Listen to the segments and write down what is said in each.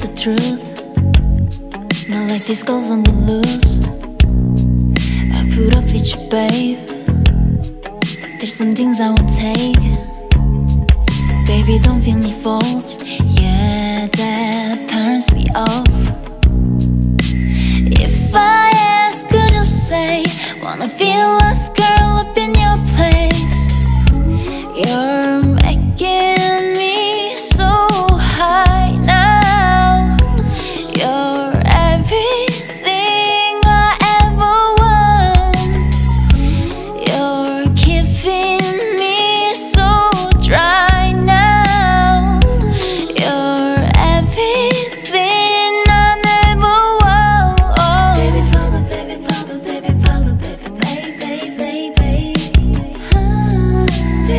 the truth. Not like these girls on the loose. I put up each babe. There's some things I won't take. Baby, don't feel me false. Yeah, that turns me off.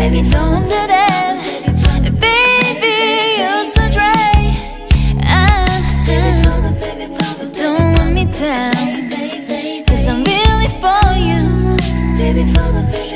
Baby, don't do that. Baby, you're so dry. Uh, Don't want me down. Cause I'm really for you. Baby, for the